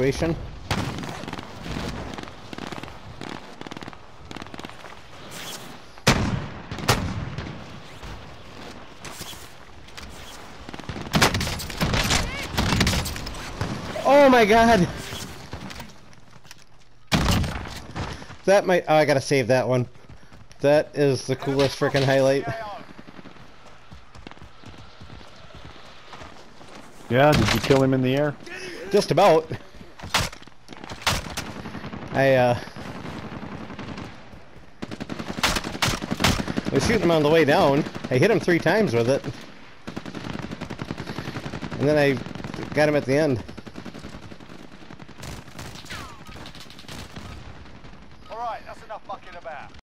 situation. Oh my god! That might. Oh, I gotta save that one. That is the coolest freaking highlight. Yeah, did you kill him in the air? Just about. I, uh... was shooting him on the way down. I hit him three times with it. And then I got him at the end. Alright, that's enough fucking about.